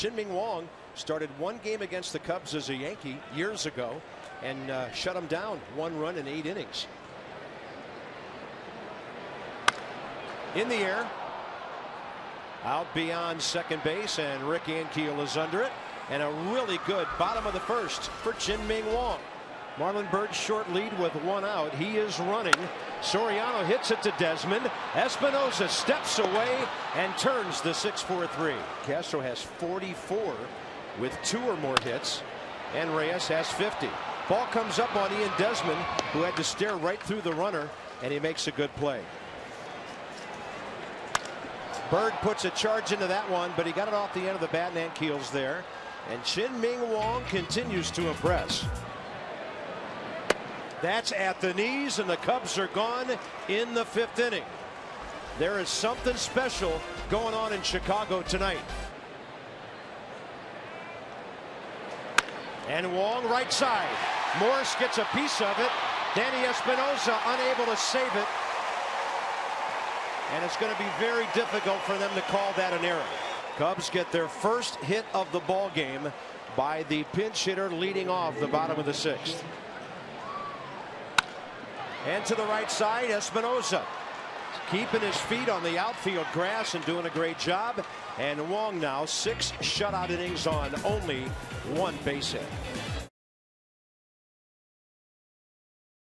Chien-Ming Wang started one game against the Cubs as a Yankee years ago and uh, shut him down one run in eight innings. In the air. Out beyond second base and Rick Ankiel is under it and a really good bottom of the first for Chien-Ming Wang. Marlon Byrd short lead with one out. He is running. Soriano hits it to Desmond. Espinosa steps away and turns the 6-4-3. Castro has 44 with two or more hits and Reyes has 50. Ball comes up on Ian Desmond who had to stare right through the runner and he makes a good play. Byrd puts a charge into that one but he got it off the end of the bat and Ankiel's there and Chien-Ming Wang continues to impress. That's at the knees, and the Cubs are gone in the fifth inning. There is something special going on in Chicago tonight. And Wang right side. Morris gets a piece of it. Danny Espinosa unable to save it. And it's going to be very difficult for them to call that an error. Cubs get their first hit of the ball game by the pinch hitter leading off the bottom of the sixth. And to the right side, Espinosa keeping his feet on the outfield grass and doing a great job. And Wang now six shutout innings on only one base hit.